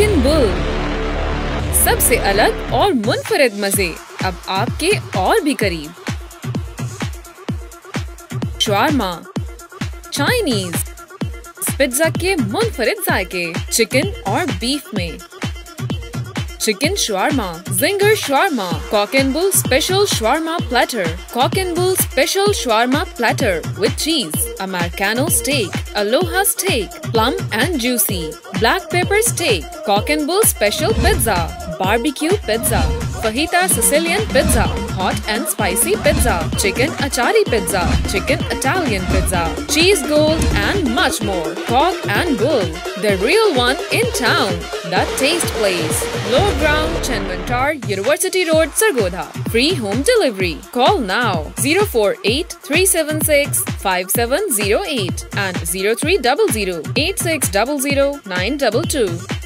And bull सबसे अलग और मुनफरद मज़े अब आपके और भी करीब। शुआरमा चाइनीज़ पिज्जा के मुनफरद जायके चिकन और बीफ में। Chicken Shawarma, Zinger Shawarma, Cock and Bull Special Shawarma Platter, Cock and Bull Special Shawarma Platter with Cheese, Americano Steak, Aloha Steak, Plum and Juicy, Black Pepper Steak, Cock and Bull Special Pizza, Barbecue Pizza, Fajita Sicilian Pizza hot and spicy pizza, chicken achari pizza, chicken Italian pizza, cheese gold and much more. Cock and bull, the real one in town. The Taste Place, Low Ground, Chenmantar, University Road, Sargodha. Free home delivery. Call now 048 376 5708 and 0300 8600 922.